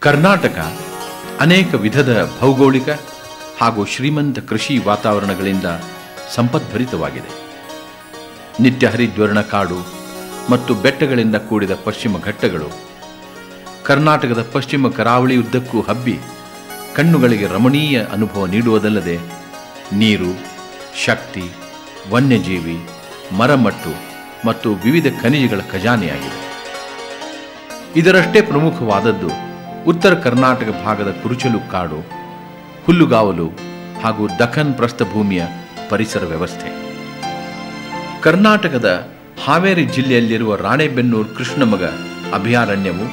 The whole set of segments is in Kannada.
ಕರ್ನಾಟಕ ಅನೇಕ ವಿಧದ ಭೌಗೋಳಿಕ ಹಾಗೂ ಶ್ರೀಮಂತ ಕೃಷಿ ವಾತಾವರಣಗಳಿಂದ ಸಂಪದ್ಭರಿತವಾಗಿದೆ. ನಿತ್ಯ ಹರಿದ್ವರ್ಣ ಕಾಡು ಮತ್ತು ಬೆಟ್ಟಗಳಿಂದ ಕೂಡಿದ ಪಶ್ಚಿಮ ಘಟ್ಟಗಳು, ಕರ್ನಾಟಕದ ಪಶ್ಚಿಮ ಕರಾವಳಿ ಉದ್ದಕ್ಕೂ ಹಬ್ಬಿ ಕಣ್ಣುಗಳಿಗೆ ರಮಣೀಯ ಅನುಭವ ನೀಡುವುದಲ್ಲದೆ, ನೀರು, ಶಕ್ತಿ, ವನ್ಯಜೀವಿ, ಮರಮಟ್ಟು ಮತ್ತು ವಿವಿಧ ಖನಿಜಗಳ ಖಜಾನೆಯಾಗಿದೆ. ಇದರಷ್ಟೇ ಪ್ರಮುಖವಾದದ್ದು ಉತ್ತರ ಕರ್ನಾಟಕ ಭಾಗದ ಕುರುಚಲು ಕಾಡು ಹುಲ್ಲುಗಾವಲು ಹಾಗೂ ದಖನ್ ಪ್ರಸ್ಥಭೂಮಿಯ ಪರಿಸರ ವ್ಯವಸ್ಥೆ. ಕರ್ನಾಟಕದ ಹಾವೇರಿ ಜಿಲ್ಲೆಯಲ್ಲಿರುವ ರಾಣೆಬೆನ್ನೂರು ಕೃಷ್ಣಮಗ ಅಭಯಾರಣ್ಯವು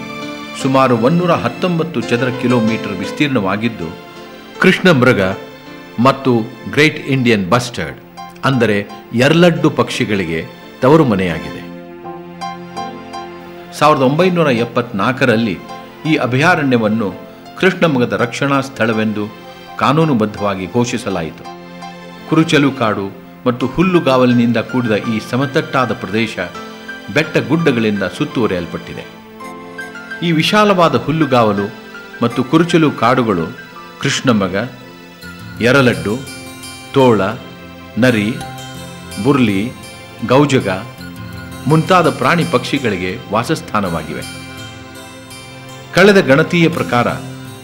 ಸುಮಾರು ಒನ್ನೂರ ಹತ್ತೊಂಬತ್ತು ಚದರ ಕಿಲೋಮೀಟರ್ ವಿಸ್ತೀರ್ಣವಾಗಿದ್ದು ಕೃಷ್ಣ ಮೃಗ ಮತ್ತು ಗ್ರೇಟ್ ಇಂಡಿಯನ್ ಬಸ್ಟರ್ಡ್, ಅಂದರೆ ಎರಲಡ್ಡು ಪಕ್ಷಿಗಳಿಗೆ ತವರು ಮನೆಯಾಗಿದೆ ಸಾವಿರದ ಒಂಬೈನೂರ ಎಪ್ಪತ್ನಾಲ್ಕರಲ್ಲಿ ಈ ಅಭಯಾರಣ್ಯವನ್ನು ಕೃಷ್ಣಮಗದ ರಕ್ಷಣಾ ಸ್ಥಳವೆಂದು ಕಾನೂನುಬದ್ಧವಾಗಿ ಘೋಷಿಸಲಾಯಿತು. ಕುರುಚಲು ಕಾಡು ಮತ್ತು ಹುಲ್ಲುಗಾವಲಿನಿಂದ ಕೂಡಿದ ಈ ಸಮತಟ್ಟಾದ ಪ್ರದೇಶ ಬೆಟ್ಟ ಗುಡ್ಡಗಳಿಂದ ಸುತ್ತುವರಿಯಲ್ಪಟ್ಟಿದೆ. ಈ ವಿಶಾಲವಾದ ಹುಲ್ಲುಗಾವಲು ಮತ್ತು ಕುರುಚಲು ಕಾಡುಗಳು ಕೃಷ್ಣಮಗ ಎರಲಡ್ಡು, ತೋಳ, ನರಿ, ಬುರ್ಲಿ, ಗೌಜಗ ಮುಂತಾದ ಪ್ರಾಣಿ ಪಕ್ಷಿಗಳಿಗೆ ವಾಸಸ್ಥಾನವಾಗಿವೆ. ಕಳೆದ ಗಣತಿಯ ಪ್ರಕಾರ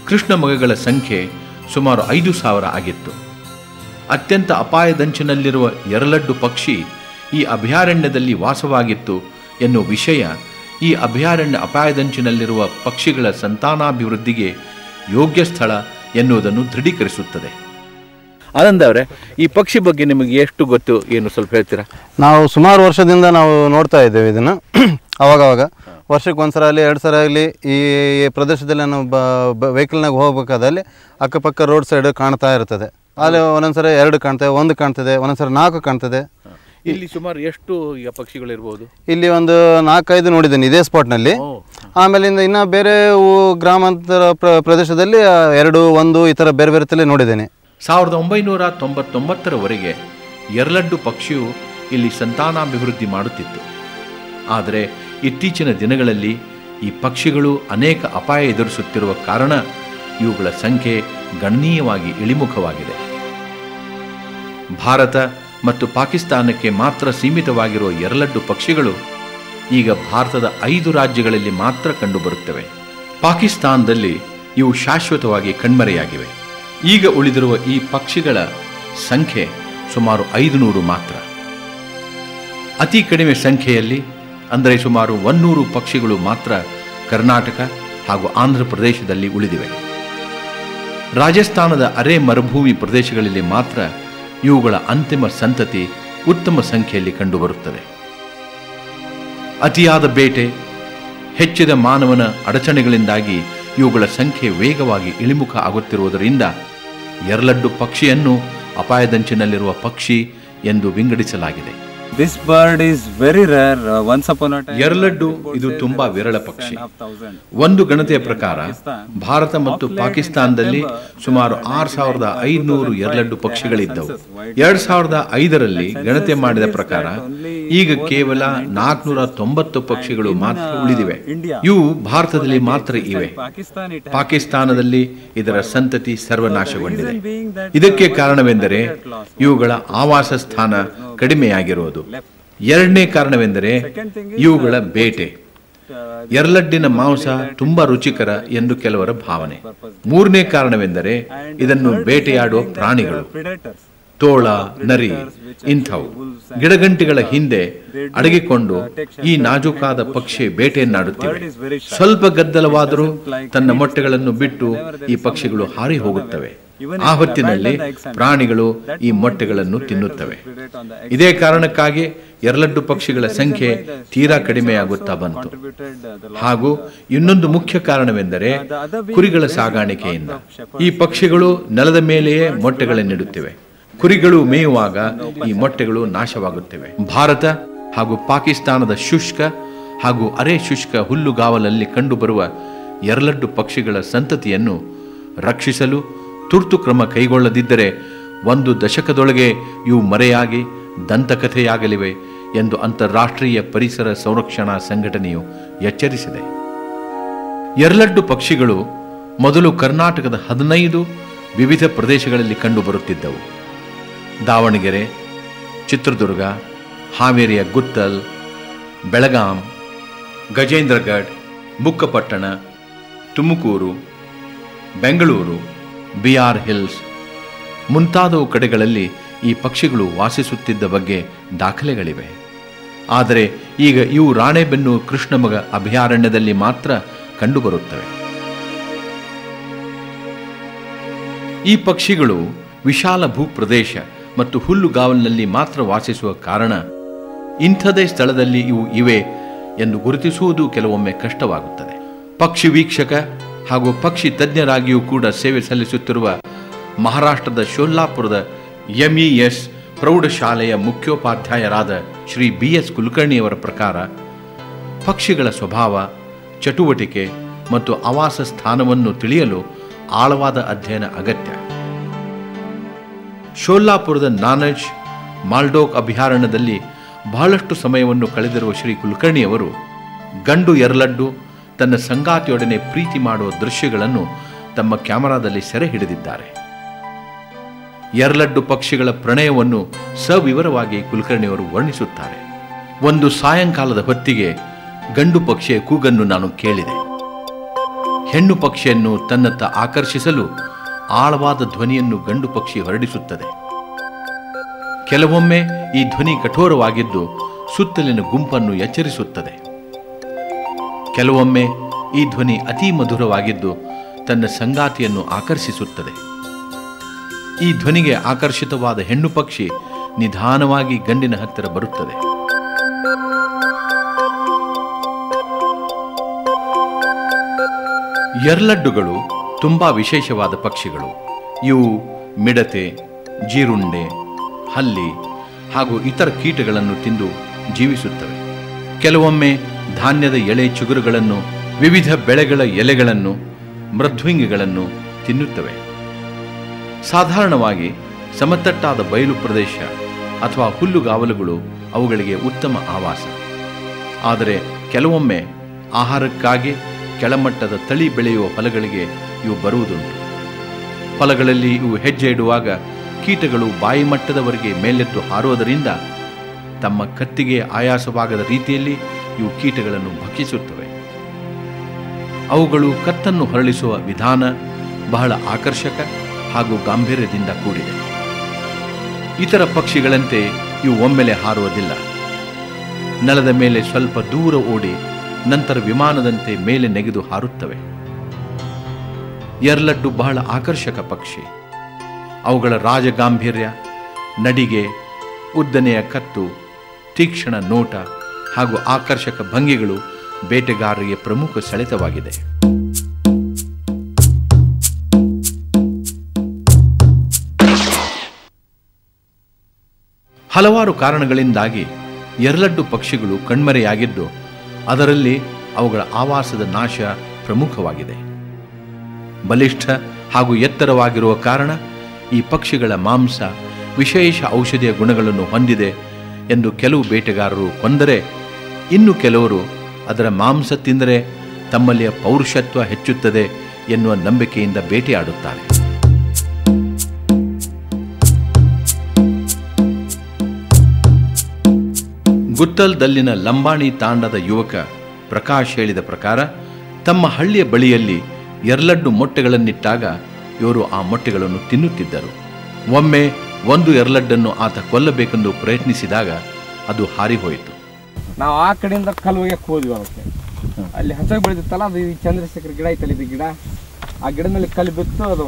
ಕೃಷ್ಣ ಮಗಗಳ ಸಂಖ್ಯೆ ಸುಮಾರು ಐದು ಸಾವಿರ ಆಗಿತ್ತು. ಅತ್ಯಂತ ಅಪಾಯದಂಚಿನಲ್ಲಿರುವ ಎರಲಡ್ಡು ಪಕ್ಷಿ ಈ ಅಭಯಾರಣ್ಯದಲ್ಲಿ ವಾಸವಾಗಿತ್ತು ಎನ್ನುವ ವಿಷಯ ಈ ಅಭಯಾರಣ್ಯ ಅಪಾಯದಂಚಿನಲ್ಲಿರುವ ಪಕ್ಷಿಗಳ ಸಂತಾನಾಭಿವೃದ್ಧಿಗೆ ಯೋಗ್ಯ ಸ್ಥಳ ಎನ್ನುವುದನ್ನು ದೃಢೀಕರಿಸುತ್ತದೆ. ಆನಂದ್ ಅವರೇ, ಈ ಪಕ್ಷಿ ಬಗ್ಗೆ ನಿಮಗೆ ಎಷ್ಟು ಗೊತ್ತು? ಏನು ಸ್ವಲ್ಪ ಹೇಳ್ತೀರಾ? ನಾವು ಸುಮಾರು ವರ್ಷದಿಂದ ನಾವು ನೋಡ್ತಾ ಇದ್ದೇವೆ ಇದನ್ನು. ಅವಾಗವಾಗ ವರ್ಷಕ್ಕೆ ಒಂದು ಸಲ ಆಗಲಿ ಎರಡು ಸಲ ಆಗಲಿ ಈ ಪ್ರದೇಶದಲ್ಲಿ ನಾನು ಬ ವೆಹಿಕಲ್ನಾಗ ಹೋಗ್ಬೇಕಾದಲ್ಲಿ ಅಕ್ಕಪಕ್ಕ ರೋಡ್ ಸೈಡ್ ಕಾಣ್ತಾ ಇರ್ತದೆ. ಅಲ್ಲಿ ಒಂದೊಂದ್ಸರಿ ಎರಡು ಕಾಣ್ತದೆ ಒಂದು ಕಾಣ್ತದೆ ಒಂದೊಂದ್ಸರಿ ನಾಲ್ಕು ಕಾಣ್ತದೆ. ಇಲ್ಲಿ ಸುಮಾರು ಎಷ್ಟು ಈಗ ಪಕ್ಷಿಗಳಿರ್ಬೋದು? ಇಲ್ಲಿ ಒಂದು ನಾಲ್ಕೈದು ನೋಡಿದ್ದೇನೆ ಇದೇ ಸ್ಪಾಟ್ನಲ್ಲಿ ಆಮೇಲಿಂದ ಇನ್ನು ಬೇರೆ ಗ್ರಾಮಾಂತರ ಪ್ರ ಪ್ರದೇಶದಲ್ಲಿ ಎರಡು ಒಂದು ಈ ಥರ ಬೇರೆ ಬೇರೆ ತಲೆ ನೋಡಿದ್ದೇನೆ. ಸಾವಿರದ ಒಂಬೈನೂರ ತೊಂಬತ್ತೊಂಬತ್ತರವರೆಗೆ ಎರಲಡ್ಡು ಪಕ್ಷಿಯು ಇಲ್ಲಿ ಸಂತಾನಾಭಿವೃದ್ಧಿ ಮಾಡುತ್ತಿತ್ತು. ಆದರೆ ಇತ್ತೀಚಿನ ದಿನಗಳಲ್ಲಿ ಈ ಪಕ್ಷಿಗಳು ಅನೇಕ ಅಪಾಯ ಎದುರಿಸುತ್ತಿರುವ ಕಾರಣ ಇವುಗಳ ಸಂಖ್ಯೆ ಗಣನೀಯವಾಗಿ ಇಳಿಮುಖವಾಗಿದೆ. ಭಾರತ ಮತ್ತು ಪಾಕಿಸ್ತಾನಕ್ಕೆ ಮಾತ್ರ ಸೀಮಿತವಾಗಿರುವ ಎರಲಡ್ಡು ಪಕ್ಷಿಗಳು ಈಗ ಭಾರತದ ಐದು ರಾಜ್ಯಗಳಲ್ಲಿ ಮಾತ್ರ ಕಂಡುಬರುತ್ತವೆ. ಪಾಕಿಸ್ತಾನದಲ್ಲಿ ಇವು ಶಾಶ್ವತವಾಗಿ ಕಣ್ಮರೆಯಾಗಿವೆ. ಈಗ ಉಳಿದಿರುವ ಈ ಪಕ್ಷಿಗಳ ಸಂಖ್ಯೆ ಸುಮಾರು ಐದುನೂರು ಮಾತ್ರ. ಅತಿ ಕಡಿಮೆ ಸಂಖ್ಯೆಯಲ್ಲಿ ಅಂದರೆ ಸುಮಾರು ಒನ್ನೂರು ಪಕ್ಷಿಗಳು ಮಾತ್ರ ಕರ್ನಾಟಕ ಹಾಗೂ ಆಂಧ್ರ ಪ್ರದೇಶದಲ್ಲಿ ಉಳಿದಿವೆ. ರಾಜಸ್ಥಾನದ ಅರೆ ಮರುಭೂಮಿ ಪ್ರದೇಶಗಳಲ್ಲಿ ಮಾತ್ರ ಇವುಗಳ ಅಂತಿಮ ಸಂತತಿ ಉತ್ತಮ ಸಂಖ್ಯೆಯಲ್ಲಿ ಕಂಡುಬರುತ್ತದೆ. ಅತಿಯಾದ ಬೇಟೆ, ಹೆಚ್ಚಿದ ಮಾನವನ ಅಡಚಣೆಗಳಿಂದಾಗಿ ಇವುಗಳ ಸಂಖ್ಯೆ ವೇಗವಾಗಿ ಇಳಿಮುಖ ಆಗುತ್ತಿರುವುದರಿಂದ ಎರಲಡ್ಡು ಪಕ್ಷಿಯನ್ನು ಅಪಾಯದಂಚಿನಲ್ಲಿರುವ ಪಕ್ಷಿ ಎಂದು ವಿಂಗಡಿಸಲಾಗಿದೆ. This bird is very rare once time, ಎರಲಡ್ಡು ಇದು ತುಂಬಾ ವಿರಳ ಪಕ್ಷಿ. ಒಂದು ಗಣತೆಯ ಪ್ರಕಾರ ಭಾರತ ಮತ್ತು ಪಾಕಿಸ್ತಾನದಲ್ಲಿ ಸುಮಾರು ಆರು ಸಾವಿರದ ಐದುನೂರು ಎರಲಡ್ಡು ಪಕ್ಷಿಗಳಿದ್ದವು. ಎರಡ್ ಸಾವಿರದ ಐದರಲ್ಲಿ ಗಣತೆ ಮಾಡಿದ ಪ್ರಕಾರ ಈಗ ಕೇವಲ ನಾಲ್ಕುನೂರ ತೊಂಬತ್ತು ಪಕ್ಷಿಗಳು ಮಾತ್ರ ಉಳಿದಿವೆ. ಇವು ಭಾರತದಲ್ಲಿ ಮಾತ್ರ ಇವೆ. ಪಾಕಿಸ್ತಾನದಲ್ಲಿ ಇದರ ಸಂತತಿ ಸರ್ವನಾಶಗೊಂಡಿದೆ. ಇದಕ್ಕೆ ಕಾರಣವೆಂದರೆ ಇವುಗಳ ಆವಾಸ ಸ್ಥಾನ ಕಡಿಮೆಯಾಗಿರುವುದು. ಎರಡನೇ ಕಾರಣವೆಂದರೆ ಇವುಗಳ ಬೇಟೆ. ಎರಲಡ್ಡಿನ ಮಾಂಸ ತುಂಬಾ ರುಚಿಕರ ಎಂದು ಕೆಲವರ ಭಾವನೆ. ಮೂರನೇ ಕಾರಣವೆಂದರೆ ಇದನ್ನು ಬೇಟೆಯಾಡುವ ಪ್ರಾಣಿಗಳು. ತೋಳ ನರಿ ಇಂಥವು. ಗಿಡಗಂಟಿಗಳ ಹಿಂದೆ ಅಡಗಿಕೊಂಡು ಈ ನಾಜುಕಾದ ಪಕ್ಷಿ ಬೇಟೆಯನ್ನಾಡುತ್ತಿವೆ ಸ್ವಲ್ಪ ಗದ್ದಲವಾದರೂ ತನ್ನ ಮೊಟ್ಟೆಗಳನ್ನು ಬಿಟ್ಟು ಈ ಪಕ್ಷಿಗಳು ಹಾರಿ ಹೋಗುತ್ತವೆ. ಆ ಹೊತ್ತಿನಲ್ಲಿ ಪ್ರಾಣಿಗಳು ಈ ಮೊಟ್ಟೆಗಳನ್ನು ತಿನ್ನುತ್ತವೆ. ಇದೇ ಕಾರಣಕ್ಕಾಗಿ ಎರಲಡ್ಡು ಪಕ್ಷಿಗಳ ಸಂಖ್ಯೆ ತೀರಾ ಕಡಿಮೆಯಾಗುತ್ತಾ ಬಂತು. ಹಾಗೂ ಇನ್ನೊಂದು ಮುಖ್ಯ ಕಾರಣವೆಂದರೆ ಕುರಿಗಳ ಸಾಗಾಣಿಕೆಯಿಂದ. ಈ ಪಕ್ಷಿಗಳು ನೆಲದ ಮೇಲೆಯೇ ಮೊಟ್ಟೆಗಳನ್ನಿಡುತ್ತಿವೆ. ಕುರಿಗಳು ಮೇಯುವಾಗ ಈ ಮೊಟ್ಟೆಗಳು ನಾಶವಾಗುತ್ತವೆ. ಭಾರತ ಹಾಗೂ ಪಾಕಿಸ್ತಾನದ ಶುಷ್ಕ ಹಾಗೂ ಅರೆ ಶುಷ್ಕ ಹುಲ್ಲುಗಾವಲಲ್ಲಿ ಕಂಡುಬರುವ ಎರಲಡ್ಡು ಪಕ್ಷಿಗಳ ಸಂತತಿಯನ್ನು ರಕ್ಷಿಸಲು ತುರ್ತು ಕ್ರಮ ಕೈಗೊಳ್ಳದಿದ್ದರೆ ಒಂದು ದಶಕದೊಳಗೆ ಇವು ಮರೆಯಾಗಿ ದಂತಕಥೆಯಾಗಲಿವೆ ಎಂದು ಅಂತಾರಾಷ್ಟ್ರೀಯ ಪರಿಸರ ಸಂರಕ್ಷಣಾ ಸಂಘಟನೆಯು ಎಚ್ಚರಿಸಿದೆ. ಎರಲಡ್ಡು ಪಕ್ಷಿಗಳು ಮೊದಲು ಕರ್ನಾಟಕದ ಹದಿನೈದು ವಿವಿಧ ಪ್ರದೇಶಗಳಲ್ಲಿ ಕಂಡುಬರುತ್ತಿದ್ದವು. ದಾವಣಗೆರೆ, ಚಿತ್ರದುರ್ಗ, ಹಾವೇರಿಯ Guttal, Belgaum, Gajendragad Bukkapatna Tumakuru, Bengaluru B R Hills. ಮುಂತಾದವು ಕಡೆಗಳಲ್ಲಿ ಈ ಪಕ್ಷಿಗಳು ವಾಸಿಸುತ್ತಿದ್ದ ಬಗ್ಗೆ ದಾಖಲೆಗಳಿವೆ. ಆದರೆ ಈಗ ಇವು ರಾಣೆಬೆನ್ನು ಕೃಷ್ಣಮಗ ಅಭಯಾರಣ್ಯದಲ್ಲಿ ಮಾತ್ರ ಕಂಡುಬರುತ್ತವೆ. ಈ ಪಕ್ಷಿಗಳು ವಿಶಾಲ ಭೂಪ್ರದೇಶ ಮತ್ತು ಹುಲ್ಲುಗಾವಲಿನಲ್ಲಿ ಮಾತ್ರ ವಾಸಿಸುವ ಕಾರಣ ಇಂಥದೇ ಸ್ಥಳದಲ್ಲಿ ಇವು ಇವೆ ಎಂದು ಗುರುತಿಸುವುದು ಕೆಲವೊಮ್ಮೆ ಕಷ್ಟವಾಗುತ್ತದೆ. ಪಕ್ಷಿ ವೀಕ್ಷಕ ಹಾಗೂ ಪಕ್ಷಿ ತಜ್ಞರಾಗಿಯೂ ಕೂಡ ಸೇವೆ ಸಲ್ಲಿಸುತ್ತಿರುವ ಮಹಾರಾಷ್ಟ್ರದ ಶೋಲ್ಲಾಪುರದ ಎಂಇಎಸ್ ಪ್ರೌಢಶಾಲೆಯ ಮುಖ್ಯೋಪಾಧ್ಯಾಯರಾದ ಶ್ರೀ ಬಿ ಎಸ್ ಕುಲಕರ್ಣಿಯವರ ಪ್ರಕಾರ ಪಕ್ಷಿಗಳ ಸ್ವಭಾವ, ಚಟುವಟಿಕೆ ಮತ್ತು ಆವಾಸ ಸ್ಥಾನವನ್ನು ತಿಳಿಯಲು ಆಳವಾದ ಅಧ್ಯಯನ ಅಗತ್ಯ. ಶೋಲ್ಲಾಪುರದ ನಾನಜ್ ಮಾಲ್ಡೋಕ್ ಅಭಯಾರಣ್ಯದಲ್ಲಿ ಬಹಳಷ್ಟು ಸಮಯವನ್ನು ಕಳೆದಿರುವ ಶ್ರೀ ಕುಲಕರ್ಣಿಯವರು ಗಂಡು ಎರಲಡ್ಡು ತನ್ನ ಸಂಗಾತಿಯೊಡನೆ ಪ್ರೀತಿ ಮಾಡುವ ದೃಶ್ಯಗಳನ್ನು ತಮ್ಮ ಕ್ಯಾಮರಾದಲ್ಲಿ ಸೆರೆ ಹಿಡಿದಿದ್ದಾರೆ. ಎರಲಡ್ಡು ಪಕ್ಷಿಗಳ ಪ್ರಣಯವನ್ನು ಸವಿವರವಾಗಿ ಕುಲಕರ್ಣಿಯವರು ವರ್ಣಿಸುತ್ತಾರೆ. ಒಂದು ಸಾಯಂಕಾಲದ ಹೊತ್ತಿಗೆ ಗಂಡು ಪಕ್ಷಿಯ ಕೂಗನ್ನು ನಾನು ಕೇಳಿದೆ. ಹೆಣ್ಣು ಪಕ್ಷಿಯನ್ನು ತನ್ನತ್ತ ಆಕರ್ಷಿಸಲು ಆಳವಾದ ಧ್ವನಿಯನ್ನು ಗಂಡು ಪಕ್ಷಿ ಹೊರಡಿಸುತ್ತದೆ. ಕೆಲವೊಮ್ಮೆ ಈ ಧ್ವನಿ ಕಠೋರವಾಗಿದ್ದು ಸುತ್ತಲಿನ ಗುಂಪನ್ನು ಎಚ್ಚರಿಸುತ್ತದೆ. ಕೆಲವೊಮ್ಮೆ ಈ ಧ್ವನಿ ಅತಿ ಮಧುರವಾಗಿದ್ದು ತನ್ನ ಸಂಗಾತಿಯನ್ನು ಆಕರ್ಷಿಸುತ್ತದೆ. ಈ ಧ್ವನಿಗೆ ಆಕರ್ಷಿತವಾದ ಹೆಣ್ಣು ಪಕ್ಷಿ ನಿಧಾನವಾಗಿ ಗಂಡಿನ ಹತ್ತಿರ ಬರುತ್ತದೆ. ಎರ್ಲಡ್ಡುಗಳು ತುಂಬಾ ವಿಶೇಷವಾದ ಪಕ್ಷಿಗಳು. ಇವು ಮಿಡತೆ, ಜೀರುಂಡೆ, ಹಲ್ಲಿ ಹಾಗೂ ಇತರ ಕೀಟಗಳನ್ನು ತಿಂದು ಜೀವಿಸುತ್ತವೆ. ಕೆಲವೊಮ್ಮೆ ಧಾನ್ಯದ ಎಳೆ ಚಿಗುರುಗಳನ್ನು, ವಿವಿಧ ಬೆಳೆಗಳ ಎಲೆಗಳನ್ನು, ಮೃದ್ವಿಂಗಿಗಳನ್ನು ತಿನ್ನುತ್ತವೆ. ಸಾಧಾರಣವಾಗಿ ಸಮತಟ್ಟಾದ ಬಯಲು ಪ್ರದೇಶ ಅಥವಾ ಹುಲ್ಲುಗಾವಲುಗಳು ಅವುಗಳಿಗೆ ಉತ್ತಮ ಆವಾಸ. ಆದರೆ ಕೆಲವೊಮ್ಮೆ ಆಹಾರಕ್ಕಾಗಿ ಕೆಳಮಟ್ಟದ ತಳಿ ಬೆಳೆಯುವ ಹೊಲಗಳಿಗೆ ಇವು ಬರುವುದುಂಟು. ಹೊಲಗಳಲ್ಲಿ ಇವು ಹೆಜ್ಜೆ ಇಡುವಾಗ ಕೀಟಗಳು ಬಾಯಿ ಮಟ್ಟದವರೆಗೆ ಮೇಲೆತ್ತು ಹಾರುವುದರಿಂದ ತಮ್ಮ ಕತ್ತಿಗೆ ಆಯಾಸವಾಗದ ರೀತಿಯಲ್ಲಿ ಇವು ಕೀಟಗಳನ್ನು ಭಕ್ಷಿಸುತ್ತವೆ. ಅವುಗಳು ಕತ್ತನ್ನು ಹೊರಳಿಸುವ ವಿಧಾನ ಬಹಳ ಆಕರ್ಷಕ ಹಾಗೂ ಗಾಂಭೀರ್ಯದಿಂದ ಕೂಡಿದೆ. ಇತರ ಪಕ್ಷಿಗಳಂತೆ ಇವು ಒಮ್ಮೆಲೆ ಹಾರುವುದಿಲ್ಲ. ನೆಲದ ಮೇಲೆ ಸ್ವಲ್ಪ ದೂರ ಓಡಿ ನಂತರ ವಿಮಾನದಂತೆ ಮೇಲೆ ನೆಗೆದು ಹಾರುತ್ತವೆ. ಎರ್ಲಡ್ಡು ಬಹಳ ಆಕರ್ಷಕ ಪಕ್ಷಿ. ಅವುಗಳ ರಾಜಗಾಂಭೀರ್ಯ, ನಡಿಗೆ, ಉದ್ದನೆಯ ಕತ್ತು, ತೀಕ್ಷ್ಣ ನೋಟ ಹಾಗೂ ಆಕರ್ಷಕ ಭಂಗಿಗಳು ಬೇಟೆಗಾರರಿಗೆ ಪ್ರಮುಖ ಸೆಳೆತವಾಗಿದೆ. ಹಲವಾರು ಕಾರಣಗಳಿಂದಾಗಿ ಎರಲಡ್ಡು ಪಕ್ಷಿಗಳು ಕಣ್ಮರೆಯಾಗಿದ್ದು, ಅದರಲ್ಲಿ ಅವುಗಳ ಆವಾಸದ ನಾಶ ಪ್ರಮುಖವಾಗಿದೆ. ಬಲಿಷ್ಠ ಹಾಗೂ ಎತ್ತರವಾಗಿರುವ ಕಾರಣ ಈ ಪಕ್ಷಿಗಳ ಮಾಂಸ ವಿಶೇಷ ಔಷಧಿಯ ಗುಣಗಳನ್ನು ಹೊಂದಿದೆ ಎಂದು ಕೆಲವು ಬೇಟೆಗಾರರು ಕೊಂದರೆ ಇನ್ನು ಕೆಲವರು ಅದರ ಮಾಂಸ ತಿಂದರೆ ತಮ್ಮಲ್ಲಿಯ ಪೌರುಷತ್ವ ಹೆಚ್ಚುತ್ತದೆ ಎನ್ನುವ ನಂಬಿಕೆಯಿಂದ ಭೇಟಿಯಾಡುತ್ತಾರೆ ಗುತ್ತಲ್ದಲ್ಲಿನ ಲಂಬಾಣಿ ತಾಂಡದ ಯುವಕ ಪ್ರಕಾಶ್ ಹೇಳಿದ ಪ್ರಕಾರ, ತಮ್ಮ ಹಳ್ಳಿಯ ಬಳಿಯಲ್ಲಿ ಎರಲಡ್ಡು ಮೊಟ್ಟೆಗಳನ್ನಿಟ್ಟಾಗ ಇವರು ಆ ಮೊಟ್ಟೆಗಳನ್ನು ತಿನ್ನುತ್ತಿದ್ದರು. ಒಮ್ಮೆ ಒಂದು ಎರಲಡ್ಡನ್ನು ಆತ ಕೊಲ್ಲಬೇಕೆಂದು ಪ್ರಯತ್ನಿಸಿದಾಗ ಅದು ಹಾರಿಹೋಯಿತು. ನಾವು ಆ ಕಡೆಯಿಂದ ಕಲ್ಲು ಒಯ್ಯಕ್ಕೆ ಹೋದ್ವಿ ಅದಕ್ಕೆ. ಅಲ್ಲಿ ಹಚ್ಚ ಬೆಳೆದಿತ್ತಲ್ಲ ಅದು ಈ ಚಂದ್ರಶೇಖರ ಗಿಡ ಐತಲ್ಲ ಇದು ಗಿಡ? ಆ ಗಿಡ ಮೇಲೆ ಕಲ್ಲು ಬಿತ್ತು ಅದು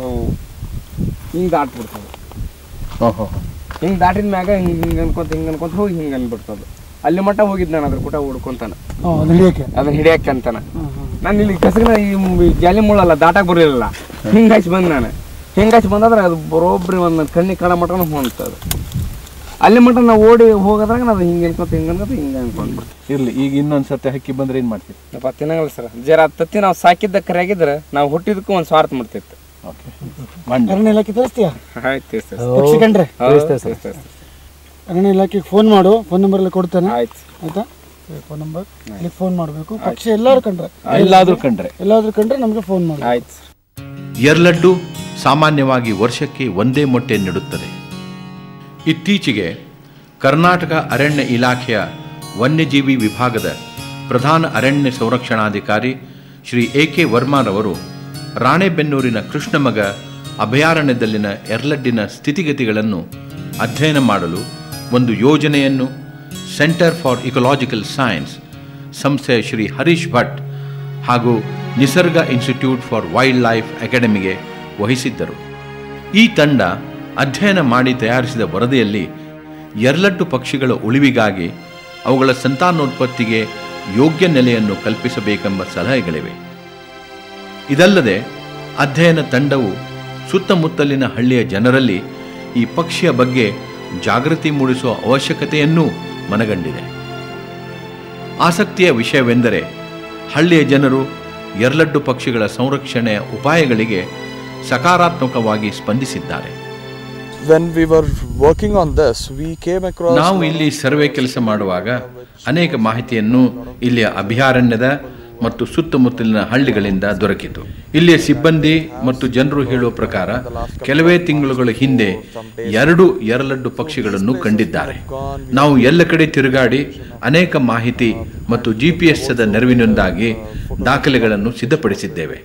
ಹಿಂಗೆ ದಾಟ್ಬಿಡ್ತದೆ. ಹಿಂಗೆ ದಾಟಿದ ಮ್ಯಾಗ ಹಿಂಗೆ ಹಿಂಗೆ ಅನ್ಕೊಂತ ಹಿಂಗೆ ಅನ್ಕೊಂತ ಹೋಗಿ ಹಿಂಗೆ ಅನ್ಬಿಡ್ತದೆ. ಅಲ್ಲಿ ಮಟ್ಟ ಹೋಗಿದ್ದು ನಾನು ಅದ್ರ ಕೂಟ ಹುಡ್ಕೊಂತಾನ. ಅದನ್ನ ಹಿಡಿಯಕ್ಕೆ? ಅಂತಾನ. ನಾನು ಇಲ್ಲಿ ಕಸಗಿನ ಈ ಜಾಲಿ ಮುಳ್ಳಲ್ಲ ದಾಟಕ್ಕೆ ಬರಲಿಲ್ಲ. ಹಿಂಗೆ ಹಚ್ಚಿ ಬಂದು ನಾನು. ಹಿಂಗೆ ಹಚ್ಚಿ ಬಂದಾದ್ರೆ ಅದು ಬರೋಬ್ರಿ ಒಂದು ಕಣ್ಣಿಗೆ ಕಾಣ ಮಟ್ಕೊಂಡು ಹೊಂತದು ಅಲ್ಲಿ ಮಟ್ಟ ನಾವು ಓಡಿ ಹೋಗೋದ್ರಾಗ ನಾವು ಹಿಂಗೆ ಅನ್ಕೊಂತ ಹಿಂಗೆ ಅನ್ಕೊಂತ ಹಿಂಗೆ ಅನ್ಕೊಂಡ್ಬಿಡ್ತೀವಿ ಇರ್ಲಿ ಈಗ ಇನ್ನೊಂದ್ ಸರ್ತಿ ಹಕ್ಕಿ ಬಂದ್ರೆ ಏನ್ ಮಾಡ್ತೀವಿ ಯಪ್ಪ ತಿನ್ನಂಗಿಲ್ಲ ಸರ್. ಜರ ತತ್ತಿ ನಾವು ಸಾಕಿದ್ದ ಕರೆಯಾಗಿದ್ರೆ ನಾವು ಹುಟ್ಟಿದಕ್ಕೂ ಒಂದು ಸ್ವಾರ್ಥ ಮಾಡ್ತಿತ್ತು. ಓಕೆ. ಮಂಡಿ ಅರಣ್ಯ ಇಲಾಖೆ ತಿಳಿಸ್ತೀಯಾ? ಆಯ್ತು ಅರಣ್ಯ ಇಲಾಖೆಗೆ ಫೋನ್ ಮಾಡು. ಫೋನ್ ನಂಬರ್ ಎಲ್ಲ ಕೊಡ್ತೇನೆ. ಆಯ್ತು. ಆಯ್ತಾ? ಫೋನ್ ನಂಬರ್ ಇಲ್ಲಿ ಫೋನ್ ಮಾಡಬೇಕು. ಪಕ್ಷಿ ಎಲ್ಲಾರು ಕಂಡ್ರೆ? ಎಲ್ಲಾದ್ರೂ ಕಂಡ್ರೆ. ಎಲ್ಲಾದ್ರೂ ಕಂಡ್ರೆ ನಮಗೆ ಫೋನ್ ಮಾಡಿ. ಆಯ್ತು ಎರ್ಲಡ್ಡು ಸಾಮಾನ್ಯವಾಗಿ ವರ್ಷಕ್ಕೆ ಒಂದೇ ಮೊಟ್ಟೆ ನೀಡುತ್ತದೆ. ಇತ್ತೀಚೆಗೆ ಕರ್ನಾಟಕ ಅರಣ್ಯ ಇಲಾಖೆಯ ವನ್ಯಜೀವಿ ವಿಭಾಗದ ಪ್ರಧಾನ ಅರಣ್ಯ ಸಂರಕ್ಷಣಾಧಿಕಾರಿ ಶ್ರೀ ಎ ಕೆ ವರ್ಮಾರವರು ರಾಣೆಬೆನ್ನೂರಿನ ಕೃಷ್ಣಮಗ ಅಭಯಾರಣ್ಯದಲ್ಲಿನ ಎರ್ಲಡ್ಡಿನ ಸ್ಥಿತಿಗತಿಗಳನ್ನು ಅಧ್ಯಯನ ಮಾಡಲು ಒಂದು ಯೋಜನೆಯನ್ನು ಸೆಂಟರ್ ಫಾರ್ ಇಕೊಲಾಜಿಕಲ್ ಸೈನ್ಸ್ ಸಂಸ್ಥೆಯ ಶ್ರೀ ಹರೀಶ್ ಭಟ್ ಹಾಗೂ Nisarga Institute for Wild Life ಅಕಾಡೆಮಿಗೆ ವಹಿಸಿದ್ದರು. ಈ ತಂಡ ಅಧ್ಯಯನ ಮಾಡಿ ತಯಾರಿಸಿದ ವರದಿಯಲ್ಲಿ ಎರಲಟ್ಟು ಪಕ್ಷಿಗಳ ಉಳಿವಿಗಾಗಿ ಅವುಗಳ ಸಂತಾನೋತ್ಪತ್ತಿಗೆ ಯೋಗ್ಯ ನೆಲೆಯನ್ನು ಕಲ್ಪಿಸಬೇಕೆಂಬ ಸಲಹೆಗಳಿವೆ. ಇದಲ್ಲದೆ ಅಧ್ಯಯನ ತಂಡವು ಸುತ್ತಮುತ್ತಲಿನ ಹಳ್ಳಿಯ ಜನರಲ್ಲಿ ಈ ಪಕ್ಷಿಯ ಬಗ್ಗೆ ಜಾಗೃತಿ ಮೂಡಿಸುವ ಅವಶ್ಯಕತೆಯನ್ನೂ ಮನಗಂಡಿದೆ. ಆಸಕ್ತಿಯ ವಿಷಯವೆಂದರೆ ಹಳ್ಳಿಯ ಜನರು ಎರಲಡ್ಡು ಪಕ್ಷಿಗಳ ಸಂರಕ್ಷಣೆಯ ಉಪಾಯಗಳಿಗೆ ಸಕಾರಾತ್ಮಕವಾಗಿ ಸ್ಪಂದಿಸಿದ್ದಾರೆ. ನಾವು ಇಲ್ಲಿ ಸರ್ವೆ ಕೆಲಸ ಮಾಡುವಾಗ ಅನೇಕ ಮಾಹಿತಿಯನ್ನು ಇಲ್ಲಿಯ ಅಭಯಾರಣ್ಯದ ಮತ್ತು ಸುತ್ತಮುತ್ತಲಿನ ಹಳ್ಳಿಗಳಿಂದ ದೊರಕಿತು. ಇಲ್ಲಿಯ ಸಿಬ್ಬಂದಿ ಮತ್ತು ಜನರು ಹೇಳುವ ಪ್ರಕಾರ, ಕೆಲವೇ ತಿಂಗಳುಗಳ ಹಿಂದೆ ಎರಡು ಎರಲಡ್ಡು ಪಕ್ಷಿಗಳನ್ನು ಕಂಡಿದ್ದಾರೆ. ನಾವು ಎಲ್ಲ ಕಡೆ ತಿರುಗಾಡಿ ಅನೇಕ ಮಾಹಿತಿ ಮತ್ತು ಜಿಪಿಎಸ್ ನೆರವಿನಿಂದಾಗಿ ದಾಖಲೆಗಳನ್ನು ಸಿದ್ಧಪಡಿಸಿದ್ದೇವೆ.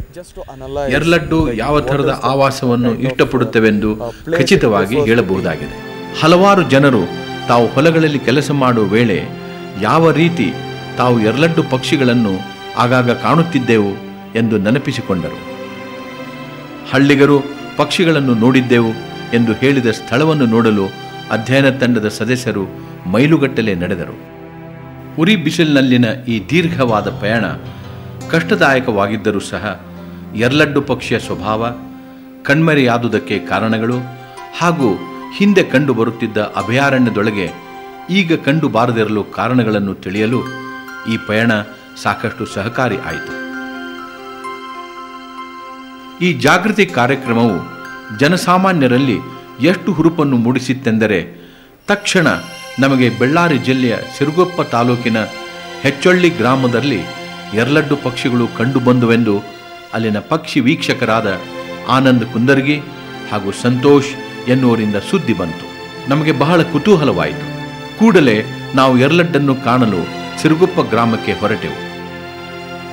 ಎರಲಡ್ಡು ಯಾವ ಥರದ ಆವಾಸವನ್ನು ಇಷ್ಟಪಡುತ್ತವೆಂದು ಖಚಿತವಾಗಿ ಹೇಳಬಹುದಾಗಿದೆ. ಹಲವಾರು ಜನರು ತಾವು ಹೊಲಗಳಲ್ಲಿ ಕೆಲಸ ಮಾಡುವ ವೇಳೆ ಯಾವ ರೀತಿ ತಾವು ಎರಲಡ್ಡು ಪಕ್ಷಿಗಳನ್ನು ಆಗಾಗ ಕಾಣುತ್ತಿದ್ದೆವು ಎಂದು ನೆನಪಿಸಿಕೊಂಡರು. ಹಳ್ಳಿಗರು ಪಕ್ಷಿಗಳನ್ನು ನೋಡಿದ್ದೆವು ಎಂದು ಹೇಳಿದ ಸ್ಥಳವನ್ನು ನೋಡಲು ಅಧ್ಯಯನ ತಂಡದ ಸದಸ್ಯರು ಮೈಲುಗಟ್ಟಲೆ ನಡೆದರು. ಉರಿ ಬಿಸಿಲಿನಲ್ಲಿನ ಈ ದೀರ್ಘವಾದ ಪಯಣ ಕಷ್ಟದಾಯಕವಾಗಿದ್ದರೂ ಸಹ ಎರ್ಲಡ್ಡು ಪಕ್ಷಿಯ ಸ್ವಭಾವ, ಕಣ್ಮರೆಯಾದುದಕ್ಕೆ ಕಾರಣಗಳು ಹಾಗೂ ಹಿಂದೆ ಕಂಡು ಬರುತ್ತಿದ್ದ ಅಭಯಾರಣ್ಯದೊಳಗೆ ಈಗ ಕಂಡು ಬಾರದಿರಲು ಕಾರಣಗಳನ್ನು ತಿಳಿಯಲು ಈ ಪಯಣ ಸಾಕಷ್ಟು ಸಹಕಾರಿ ಆಯಿತು. ಈ ಜಾಗೃತಿ ಕಾರ್ಯಕ್ರಮವು ಜನಸಾಮಾನ್ಯರಲ್ಲಿ ಎಷ್ಟು ಹುರುಪನ್ನು ಮೂಡಿಸಿತ್ತೆಂದರೆ ತಕ್ಷಣ ನಮಗೆ ಬೆಳ್ಳಾರಿ ಜಿಲ್ಲೆಯ ಸಿರುಗೊಪ್ಪ ತಾಲೂಕಿನ ಹೆಚ್ಚೊಳ್ಳಿ ಗ್ರಾಮದಲ್ಲಿ ಎರಲಡ್ಡು ಪಕ್ಷಿಗಳು ಕಂಡುಬಂದುವೆಂದು ಅಲ್ಲಿನ ಪಕ್ಷಿ ವೀಕ್ಷಕರಾದ ಆನಂದ್ ಕುಂದರ್ಗಿ ಹಾಗೂ ಸಂತೋಷ್ ಎನ್ನುವರಿಂದ ಸುದ್ದಿ ಬಂತು. ನಮಗೆ ಬಹಳ ಕುತೂಹಲವಾಯಿತು. ಕೂಡಲೇ ನಾವು ಎರಲಡ್ಡನ್ನು ಕಾಣಲು ಸಿರುಗುಪ್ಪ ಗ್ರಾಮಕ್ಕೆ ಹೊರಟೆವು.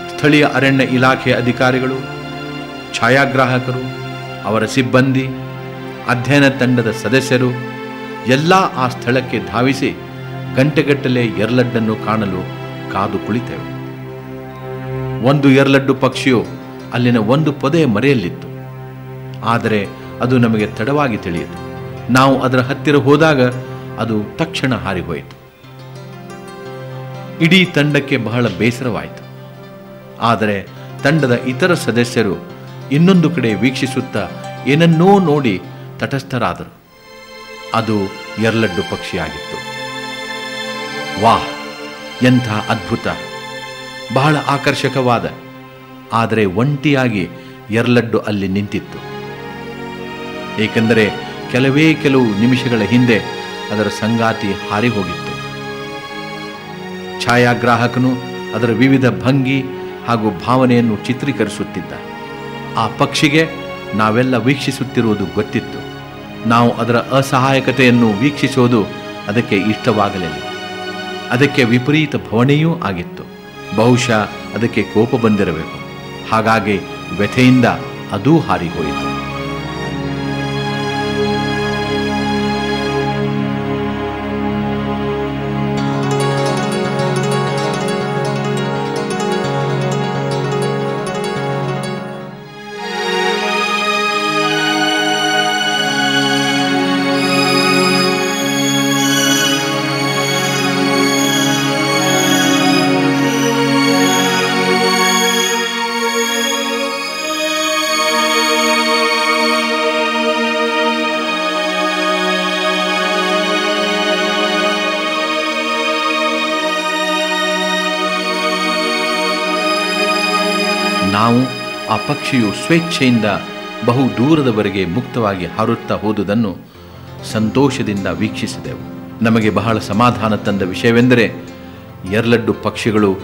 ಸ್ಥಳೀಯ ಅರಣ್ಯ ಇಲಾಖೆಯ ಅಧಿಕಾರಿಗಳು, ಛಾಯಾಗ್ರಾಹಕರು, ಅವರ ಸಿಬ್ಬಂದಿ, ಅಧ್ಯಯನ ತಂಡದ ಸದಸ್ಯರು ಎಲ್ಲ ಆ ಸ್ಥಳಕ್ಕೆ ಧಾವಿಸಿ ಗಂಟೆಗಟ್ಟಲೆ ಎರ್ಲಡ್ಡನ್ನು ಕಾಣಲು ಕಾದು ಕುಳಿತೆವು. ಒಂದು ಎರ್ಲಡ್ಡು ಪಕ್ಷಿಯು ಅಲ್ಲಿನ ಒಂದು ಪೊದೆಯ ಮರೆಯಲ್ಲಿತ್ತು. ಆದರೆ ಅದು ನಮಗೆ ತಡವಾಗಿ ತಿಳಿಯಿತು. ನಾವು ಅದರ ಹತ್ತಿರ ಹೋದಾಗ ಅದು ತಕ್ಷಣ ಹಾರಿಹೋಯಿತು ಇಡೀ ತಂಡಕ್ಕೆ ಬಹಳ ಬೇಸರವಾಯಿತು. ಆದರೆ ತಂಡದ ಇತರ ಸದಸ್ಯರು ಇನ್ನೊಂದು ಕಡೆ ವೀಕ್ಷಿಸುತ್ತಾ ಏನನ್ನೋ ನೋಡಿ ತಟಸ್ಥರಾದರು. ಅದು ಎರಲಡ್ಡು ಪಕ್ಷಿಯಾಗಿತ್ತು. ವಾಹ್, ಎಂಥ ಅದ್ಭುತ. ಬಹಳ ಆಕರ್ಷಕವಾದ. ಆದರೆ ಒಂಟಿಯಾಗಿ ಎರಲಡ್ಡು ಅಲ್ಲಿ ನಿಂತಿತ್ತು. ಏಕೆಂದರೆ ಕೆಲವೇ ಕೆಲವು ನಿಮಿಷಗಳ ಹಿಂದೆ ಅದರ ಸಂಗಾತಿ ಹಾರಿ ಹೋಗಿತ್ತು. ಛಾಯಾಗ್ರಾಹಕನು ಅದರ ವಿವಿಧ ಭಂಗಿ ಹಾಗೂ ಭಾವನೆಯನ್ನು ಚಿತ್ರೀಕರಿಸುತ್ತಿದ್ದ. ಆ ಪಕ್ಷಿಗೆ ನಾವೆಲ್ಲ ವೀಕ್ಷಿಸುತ್ತಿರುವುದು ಗೊತ್ತಿತ್ತು. ನಾವು ಅದರ ಅಸಹಾಯಕತೆಯನ್ನು ವೀಕ್ಷಿಸುವುದು ಅದಕ್ಕೆ ಇಷ್ಟವಾಗಲಿಲ್ಲ. ಅದಕ್ಕೆ ವಿಪರೀತ ಭವಣೆಯೂ ಆಗಿತ್ತು. ಬಹುಶಃ ಅದಕ್ಕೆ ಕೋಪ ಬಂದಿರಬೇಕು. ಹಾಗಾಗಿ ವ್ಯಥೆಯಿಂದ ಅದೂ ಹಾರಿಹೋಯಿತು. ಪಕ್ಷಿಯು ಸ್ವೇಚ್ಛೆಯಿಂದ ಬಹು ದೂರದವರೆಗೆ ಮುಕ್ತವಾಗಿ ಹಾರುತ್ತಾ ಹೋದುದನ್ನು ಸಂತೋಷದಿಂದ ವೀಕ್ಷಿಸಿದೆವು. ನಮಗೆ ಬಹಳ ಸಮಾಧಾನ ತಂದ ವಿಷಯವೆಂದರೆ ಎರಲಡ್ಡು ಪಕ್ಷಿಗಳು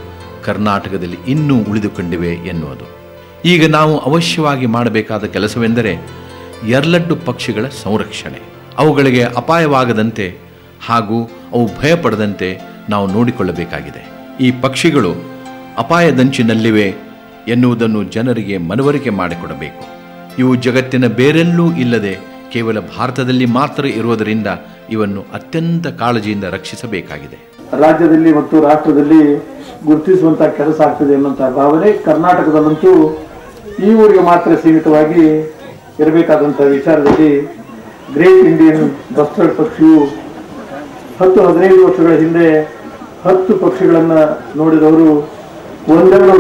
ಕರ್ನಾಟಕದಲ್ಲಿ ಇನ್ನೂ ಉಳಿದುಕೊಂಡಿವೆ ಎನ್ನುವುದು. ಈಗ ನಾವು ಅವಶ್ಯವಾಗಿ ಮಾಡಬೇಕಾದ ಕೆಲಸವೆಂದರೆ ಎರಲಡ್ಡು ಪಕ್ಷಿಗಳ ಸಂರಕ್ಷಣೆ. ಅವುಗಳಿಗೆ ಅಪಾಯವಾಗದಂತೆ ಹಾಗೂ ಅವು ಭಯಪಡದಂತೆ ನಾವು ನೋಡಿಕೊಳ್ಳಬೇಕಾಗಿದೆ. ಈ ಪಕ್ಷಿಗಳು ಅಪಾಯದಂಚಿನಲ್ಲಿವೆ ಎನ್ನುವುದನ್ನು ಜನರಿಗೆ ಮನವರಿಕೆ ಮಾಡಿಕೊಡಬೇಕು. ಇವು ಜಗತ್ತಿನ ಬೇರೆಲ್ಲೂ ಇಲ್ಲದೆ ಕೇವಲ ಭಾರತದಲ್ಲಿ ಮಾತ್ರ ಇರುವುದರಿಂದ ಇವನ್ನು ಅತ್ಯಂತ ಕಾಳಜಿಯಿಂದ ರಕ್ಷಿಸಬೇಕಾಗಿದೆ. ರಾಜ್ಯದಲ್ಲಿ ಮತ್ತು ರಾಷ್ಟ್ರದಲ್ಲಿ ಗುರುತಿಸುವಂತಹ ಕೆಲಸ ಆಗ್ತದೆ ಅನ್ನುವಂತಹ ಭಾವನೆ ಕರ್ನಾಟಕದಲ್ಲಂತೂ ಈ ಊರಿಗೆ ಮಾತ್ರ ಸೀಮಿತವಾಗಿ ಇರಬೇಕಾದಂತಹ ವಿಚಾರದಲ್ಲಿ ಗ್ರೇಟ್ ಇಂಡಿಯನ್ ಬಸ್ಟರ್ಡ್ ಪಕ್ಷಿಯು ಹತ್ತು ಹದಿನೈದು ವರ್ಷಗಳ ಹಿಂದೆ ಹತ್ತು ಪಕ್ಷಿಗಳನ್ನು ನೋಡಿದವರು ಒಂದೆರಡು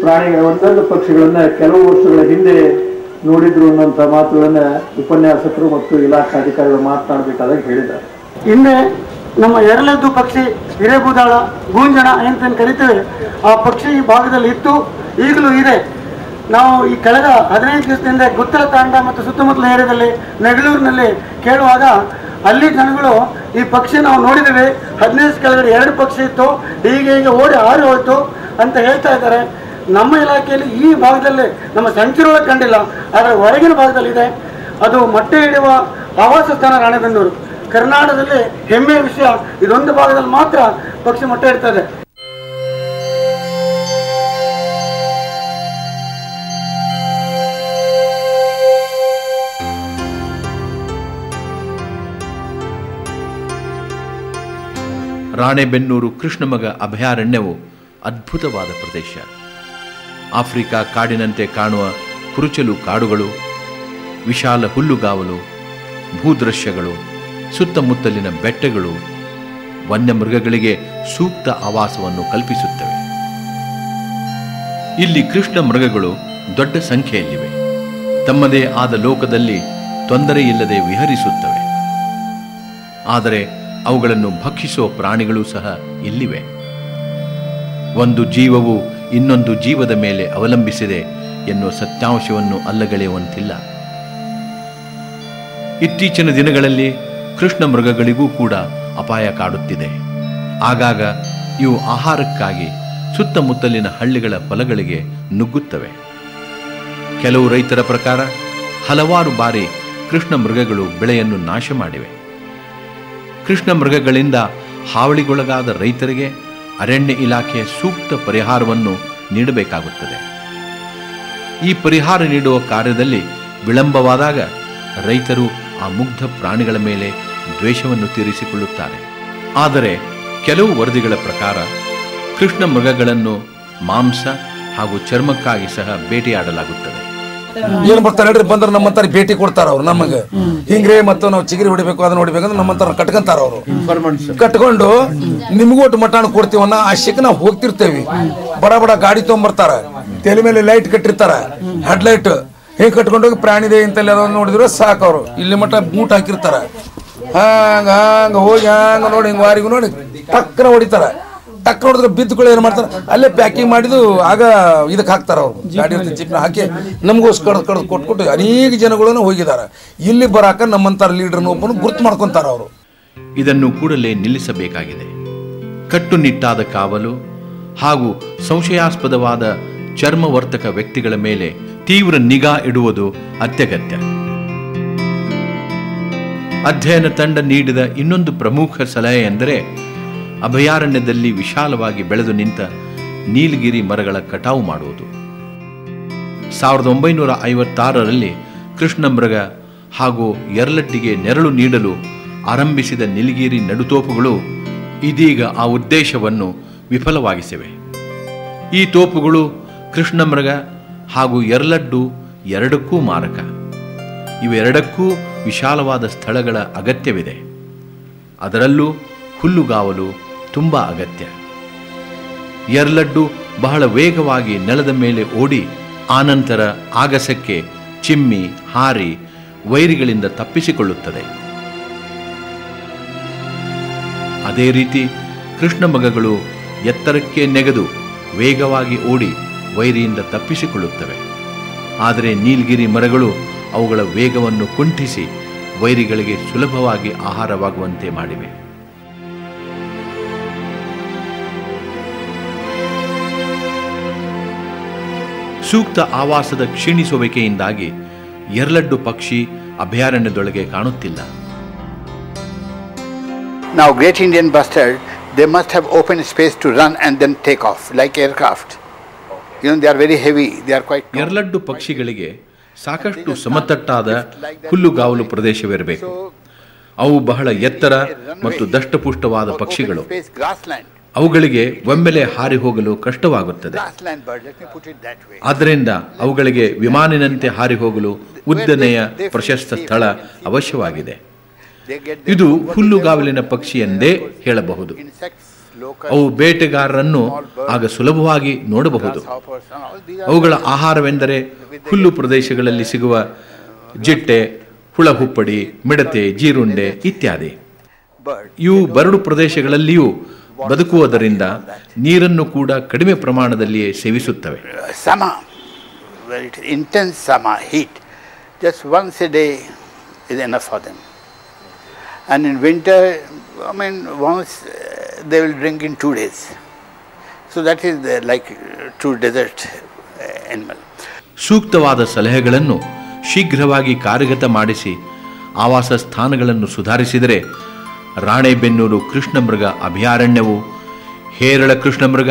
ಪ್ರಾಣಿ ಒಂದೊಂದು ಪಕ್ಷಿಗಳನ್ನ ಕೆಲವು ವರ್ಷಗಳ ಹಿಂದೆ ನೋಡಿದ್ರು ಅನ್ನೋಂಥ ಮಾತುಗಳನ್ನ ಉಪನ್ಯಾಸಕರು ಮತ್ತು ಇಲಾಖಾ ಅಧಿಕಾರಿಗಳು ಮಾತನಾಡಬೇಕಾದಾಗ ಹೇಳಿದ್ದಾರೆ. ಹಿಂದೆ ನಮ್ಮ ಎರಲೆದ್ದು ಪಕ್ಷಿ ಹಿರೇಬೂದಾಳ, ಗೂಂಜಣ ಅಂತ ಕರಿತೇವೆ. ಆ ಪಕ್ಷಿ ಈ ಭಾಗದಲ್ಲಿ ಇತ್ತು, ಈಗಲೂ ಇದೆ. ನಾವು ಈ ಕಳೆದ ಹದಿನೈದು ದಿವಸದಿಂದ ಗುತ್ತಲ ತಾಂಡ ಮತ್ತು ಸುತ್ತಮುತ್ತಲ ಏರಿಯಾದಲ್ಲಿ ನೆಗಳೂರಿನಲ್ಲಿ ಕೇಳುವಾಗ ಅಲ್ಲಿ ಜನಗಳು ಈ ಪಕ್ಷಿ ನಾವು ನೋಡಿದ್ದೇವೆ. ಹದಿನೈದು ಕೆಳಗಡೆ ಎರಡು ಪಕ್ಷಿ ಇತ್ತು. ಹೀಗೆ ಹೀಗೆ ಓಡಿ ಆರು ಹೋಯ್ತು. ಅಂತ ಹೇಳ್ತಾ ಇದ್ದಾರೆ. ನಮ್ಮ ಇಲಾಖೆಯಲ್ಲಿ ಈ ಭಾಗದಲ್ಲಿ, ನಮ್ಮ ಸಂಚಿರೋಳ ಕಂಡಿಲ್ಲ, ಆದರೆ ಹೊರಗಿನ ಭಾಗದಲ್ಲಿದೆ. ಅದು ಮೊಟ್ಟೆ ಇಡುವ ಆವಾಸ ಸ್ಥಾನ ರಾಣೆಬೆನ್ನೂರು. ಕರ್ನಾಟಕದಲ್ಲಿ ಹೆಮ್ಮೆಯ ವಿಷಯ, ಇದೊಂದು ಭಾಗದಲ್ಲಿ ಮಾತ್ರ ಪಕ್ಷಿ ಮೊಟ್ಟೆ ಇಡ್ತದೆ ರಾಣೆಬೆನ್ನೂರು ಕೃಷ್ಣಮಗ ಅಭಯಾರಣ್ಯವು ಅದ್ಭುತವಾದ ಪ್ರದೇಶ. ಆಫ್ರಿಕಾ ಕಾಡಿನಂತೆ ಕಾಣುವ ಕುರುಚಲು ಕಾಡುಗಳು, ವಿಶಾಲ ಹುಲ್ಲುಗಾವಲು, ಭೂದೃಶ್ಯಗಳು, ಸುತ್ತಮುತ್ತಲಿನ ಬೆಟ್ಟಗಳು ವನ್ಯಮೃಗಗಳಿಗೆ ಸೂಕ್ತ ಆವಾಸವನ್ನು ಕಲ್ಪಿಸುತ್ತವೆ. ಇಲ್ಲಿ ಕೃಷ್ಣ ಮೃಗಗಳು ದೊಡ್ಡ ಸಂಖ್ಯೆಯಲ್ಲಿವೆ. ತಮ್ಮದೇ ಆದ ಲೋಕದಲ್ಲಿ ತೊಂದರೆಯಿಲ್ಲದೆ ವಿಹರಿಸುತ್ತವೆ. ಆದರೆ ಅವುಗಳನ್ನು ಭಕ್ಷಿಸುವ ಪ್ರಾಣಿಗಳು ಸಹ ಇಲ್ಲಿವೆ. ಒಂದು ಜೀವವು ಇನ್ನೊಂದು ಜೀವದ ಮೇಲೆ ಅವಲಂಬಿಸಿದೆ ಎನ್ನುವ ಸತ್ಯಾಂಶವನ್ನು ಅಲ್ಲಗಳೆಯುವಂತಿಲ್ಲ. ಇತ್ತೀಚಿನ ದಿನಗಳಲ್ಲಿ ಕೃಷ್ಣ ಮೃಗಗಳಿಗೂ ಕೂಡ ಅಪಾಯ ಕಾಡುತ್ತಿದೆ. ಆಗಾಗ ಇವು ಆಹಾರಕ್ಕಾಗಿ ಸುತ್ತಮುತ್ತಲಿನ ಹಳ್ಳಿಗಳ ಫಲಗಳಿಗೆ ನುಗ್ಗುತ್ತವೆ. ಕೆಲವು ರೈತರ ಪ್ರಕಾರ ಹಲವಾರು ಬಾರಿ ಕೃಷ್ಣ ಮೃಗಗಳು ಬೆಳೆಯನ್ನು ನಾಶ ಮಾಡಿವೆ ಕೃಷ್ಣ ಮೃಗಗಳಿಂದ ಹಾವಳಿಗೊಳಗಾದ ರೈತರಿಗೆ ಅರಣ್ಯ ಇಲಾಖೆ ಸೂಕ್ತ ಪರಿಹಾರವನ್ನು ನೀಡಬೇಕಾಗುತ್ತದೆ. ಈ ಪರಿಹಾರ ನೀಡುವ ಕಾರ್ಯದಲ್ಲಿ ವಿಳಂಬವಾದಾಗ ರೈತರು ಆ ಮುಗ್ಧ ಪ್ರಾಣಿಗಳ ಮೇಲೆ ದ್ವೇಷವನ್ನು ತೀರಿಸಿಕೊಳ್ಳುತ್ತಾರೆ. ಆದರೆ ಕೆಲವು ವರದಿಗಳ ಪ್ರಕಾರ ಕೃಷ್ಣ ಮೃಗಗಳನ್ನು ಮಾಂಸ ಹಾಗೂ ಚರ್ಮಕ್ಕಾಗಿ ಸಹ ಬೇಟೆಯಾಡಲಾಗುತ್ತದೆ. ಏನ್ ಬರ್ತಾರೆ ಹೇಳ್ರಿ ಬಂದ್ರೆ ನಮ್ಮಂತಾರ ಭೇಟಿ ಕೊಡ್ತಾರ ಅವ್ರು ನಮಗೆ. ಹಿಂಗ್ರಿ ಮತ್ತು ನಾವು ಚಿಗಿರಿ ಹೊಡಿಬೇಕು ಅದನ್ನ ಹೊಡಿಬೇಕು ಅಂದ್ರೆ ನಮ್ಮಂತಾರ ಕಟ್ಕೊಂತಾರ ಅವರು. ಕಟ್ಕೊಂಡು ನಿಮ್ಗೂ ಒಟ್ಟು ಮಟಾಣ ಕೊಡ್ತೀವನ್ನ ಆ ಶಿಕ್ ನಾವು ಹೋಗ್ತಿರ್ತೇವಿ. ಬಡ ಬಡ ಗಾಡಿ ತೊಗೊಂಬರ್ತಾರ. ತಲೆ ಮೇಲೆ ಲೈಟ್ ಕಟ್ಟಿರ್ತಾರ. ಹೆಡ್ ಲೈಟ್ ಹಿಂಗ್ ಕಟ್ಕೊಂಡೋಗಿ ಪ್ರಾಣಿದೆ ಇಂತಲ್ಲಿ ಅದನ್ನ ನೋಡಿದ್ರೆ ಸಾಕು ಅವರು. ಇಲ್ಲಿ ಮಟ್ಟ ಬೂಟ್ ಹಾಕಿರ್ತಾರ. ಹಂಗ ಹಂಗ ಹೋಗಿ ಹಂಗ ನೋಡಿ ಹಿಂಗ್ ವಾರಿಗೂ ನೋಡಿ ಟಕ್ಕನ ಹೊಡಿತಾರ. ಟಕ್ ನೋಡಿದ್ರೆ ಬಿದ್ದುಗಳು ಏನ್ ಮಾಡ್ತಾರೆ? ಅಲ್ಲೇ ಪ್ಯಾಕಿಂಗ್ ಮಾಡಿದ್ದು ಆಗ ಇದಕ್ಕೆ ಹಾಕ್ತಾರ ಅವ್ರು. ಗಾಡಿ ಜಿಪ್ನ ಹಾಕಿ ನಮಗೋಸ್ಕರ ಕಡ್ದು ಕೊಟ್ಕೊಟ್ಟು ಅನೇಕ ಜನಗಳನ್ನು ಹೋಗಿದ್ದಾರೆ. ಇಲ್ಲಿ ಬರಾಕ ನಮ್ಮಂತ ಲೀಡರ್ನ ಒಬ್ಬನು ಗುರ್ತು ಮಾಡ್ಕೊಂತಾರ ಅವರು. ಇದನ್ನು ಕೂಡಲೇ ನಿಲ್ಲಿಸಬೇಕಾಗಿದೆ. ಕಟ್ಟುನಿಟ್ಟಾದ ಕಾವಲು ಹಾಗೂ ಸಂಶಯಾಸ್ಪದವಾದ ಚರ್ಮವರ್ತಕ ವ್ಯಕ್ತಿಗಳ ಮೇಲೆ ತೀವ್ರ ನಿಗಾ ಇಡುವುದು ಅತ್ಯಗತ್ಯ. ಅಧ್ಯಯನ ತಂಡ ನೀಡಿದ ಇನ್ನೊಂದು ಪ್ರಮುಖ ಸಲಹೆ ಎಂದರೆ ಅಭಯಾರಣ್ಯದಲ್ಲಿ ವಿಶಾಲವಾಗಿ ಬೆಳೆದು ನಿಂತ ನೀಲಗಿರಿ ಮರಗಳ ಕಟಾವು ಮಾಡುವುದು. ಸಾವಿರದ ಒಂಬೈನೂರ ಐವತ್ತಾರರಲ್ಲಿ ಕೃಷ್ಣ ಮೃಗ ಹಾಗೂ ಎರಲಟ್ಟಿಗೆ ನೆರಳು ನೀಡಲು ಆರಂಭಿಸಿದ ನೀಲಗಿರಿ ನಡುತೋಪುಗಳು ಇದೀಗ ಆ ಉದ್ದೇಶವನ್ನು ವಿಫಲವಾಗಿಸಿವೆ. ಈ ತೋಪುಗಳು ಕೃಷ್ಣ ಮೃಗ ಹಾಗೂ ಎರಲಡ್ಡು ಎರಡಕ್ಕೂ ಮಾರಕ. ಇವೆರಡಕ್ಕೂ ವಿಶಾಲವಾದ ಸ್ಥಳಗಳ ಅಗತ್ಯವಿದೆ. ಅದರಲ್ಲೂ ಹುಲ್ಲುಗಾವಲು ತುಂಬ ಅಗತ್ಯ. ಎರ್ಲಡ್ಡು ಬಹಳ ವೇಗವಾಗಿ ನೆಲದ ಮೇಲೆ ಓಡಿ, ಆನಂತರ ಆಗಸಕ್ಕೆ ಚಿಮ್ಮಿ, ಹಾರಿ, ವೈರಿಗಳಿಂದ ತಪ್ಪಿಸಿಕೊಳ್ಳುತ್ತದೆ. ಅದೇ ರೀತಿ ಕೃಷ್ಣ ಮಗಗಳು ಎತ್ತರಕ್ಕೆ ನೆಗೆದು ವೇಗವಾಗಿ ಓಡಿ ವೈರಿಯಿಂದ ತಪ್ಪಿಸಿಕೊಳ್ಳುತ್ತವೆ. ಆದರೆ ನೀಲಗಿರಿ ಮರಗಳು ಅವುಗಳ ವೇಗವನ್ನು ಕುಂಠಿಸಿ ವೈರಿಗಳಿಗೆ ಸುಲಭವಾಗಿ ಆಹಾರವಾಗುವಂತೆ ಮಾಡಿವೆ. ಸೂಕ್ತ ಆವಾಸದ ಕ್ಷೀಣಿಸುವಿಕೆಯಿಂದಾಗಿ ಎರಲಡ್ಡು ಪಕ್ಷಿ ಅಭಯಾರಣ್ಯದೊಳಗೆ ಕಾಣುತ್ತಿಲ್ಲ. ನಾವು great Indian bustard they must have open space to run and then take off like aircraft they are very heavy they are quite ಎರಲಡ್ಡು ಪಕ್ಷಿಗಳಿಗೆ ಸಾಕಷ್ಟು ಸಮತಟ್ಟಾದ ಹುಲ್ಲುಗಾವಲು ಪ್ರದೇಶವಿರಬೇಕು. ಅವು ಬಹಳ ಎತ್ತರ ಮತ್ತು ದಷ್ಟಪುಷ್ಟವಾದ ಪಕ್ಷಿಗಳು. ಅವುಗಳಿಗೆ ಒಮ್ಮೆಲೆ ಹಾರಿ ಹೋಗಲು ಕಷ್ಟವಾಗುತ್ತದೆ. ಆದ್ದರಿಂದ ಅವುಗಳಿಗೆ ವಿಮಾನಿನಂತೆ ಹಾರಿ ಹೋಗಲು ಉದ್ದನೆಯ ಪ್ರಶಸ್ತ ಸ್ಥಳ ಅವಶ್ಯವಾಗಿದೆ. ಇದು ಹುಲ್ಲುಗಾವಲಿನ ಪಕ್ಷಿ ಎಂದೇ ಹೇಳಬಹುದು. ಅವು ಬೇಟೆಗಾರರನ್ನು ಆಗ ಸುಲಭವಾಗಿ ನೋಡಬಹುದು. ಅವುಗಳ ಆಹಾರವೆಂದರೆ ಹುಲ್ಲು ಪ್ರದೇಶಗಳಲ್ಲಿ ಸಿಗುವ ಜಿಟ್ಟೆ ಹುಳಹುಪ್ಪಡಿ ಮಿಡತೆ ಜೀರುಂಡೆ ಇತ್ಯಾದಿ. ಇವು ಬರಡು ಪ್ರದೇಶಗಳಲ್ಲಿಯೂ ಬದುಕುವುದರಿಂದ ನೀರನ್ನು ಕೂಡ ಕಡಿಮೆ ಪ್ರಮಾಣದಲ್ಲಿಯೇ ಸೇವಿಸುತ್ತವೆ. Some intense some heat just once a day once a day is and in winter I mean once they will drink in two days so that is like So desert animal. ಸೂಕ್ತವಾದ ಸಲಹೆಗಳನ್ನು ಶೀಘ್ರವಾಗಿ ಕಾರ್ಯಗತ ಮಾಡಿಸಿ ಆವಾಸ ಸ್ಥಾನಗಳನ್ನು ಸುಧಾರಿಸಿದರೆ ರಾಣೆಬೆನ್ನೂರು ಕೃಷ್ಣಮೃಗ ಅಭಯಾರಣ್ಯವು ಹೇರಳ ಕೃಷ್ಣಮೃಗ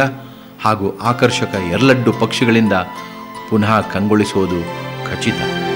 ಹಾಗೂ ಆಕರ್ಷಕ ಎರಲಡ್ಡು ಪಕ್ಷಿಗಳಿಂದ ಪುನಃ ಕಂಗೊಳಿಸುವುದು ಖಚಿತ.